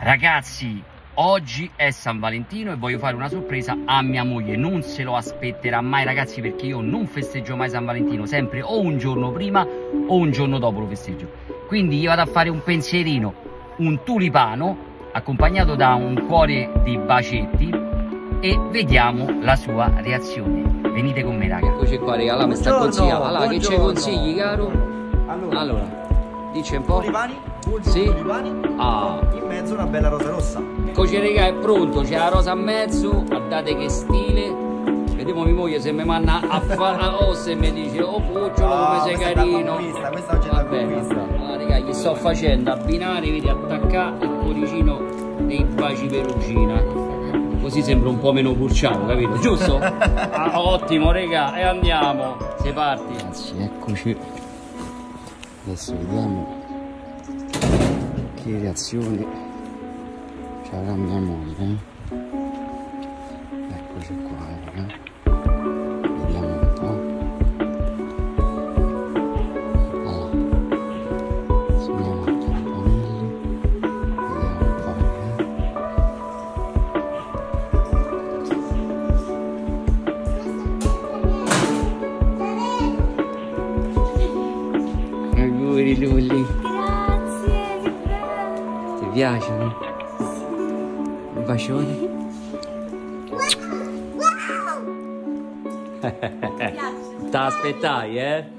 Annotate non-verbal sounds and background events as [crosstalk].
Ragazzi, oggi è San Valentino e voglio fare una sorpresa a mia moglie. Non se lo aspetterà mai, ragazzi, perché io non festeggio mai San Valentino, sempre o un giorno prima o un giorno dopo lo festeggio. Quindi io vado a fare un pensierino, un tulipano accompagnato da un cuore di bacetti e vediamo la sua reazione. Venite con me, raga. Eccoci qua, raga. Allora, mi sta consigliando. Allora, che ci consigli, caro? Allora, Allora, dice un po'. tulipani, Sì. tulipani, Ah, in mezzo una bella rosa rossa. Eccoci raga, è pronto, c'è la rosa a mezzo, guardate che stile. Vediamo mia moglie se mi manna a fare o se mi dice oh cucciolo Ah, come sei questa carino. questa oggi è Vabbè, conquista. allora raga, gli sto facendo abbinare, vedi, attaccare il cuoricino dei baci perugina. Così sembra un po' meno burciato, capito? Giusto? [laughs] Ah, ottimo, raga, e andiamo. Si parte. Ragazzi, eccoci. Adesso vediamo che reazione ci avrà mia moglie. Eccoci qua, raga. Auguri Lulli, Grazie, ti piacciono? Un bacione? [laughs] Piace. T'aspettai, eh?